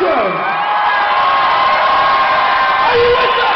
Let's. Are you with us?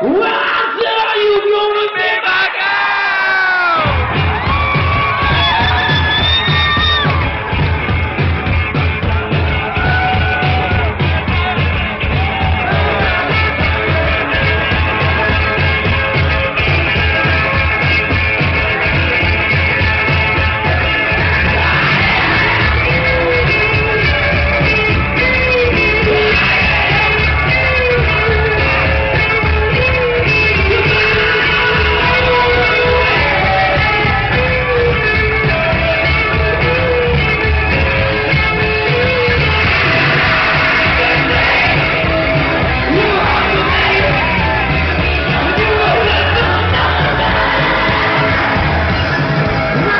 Whoa!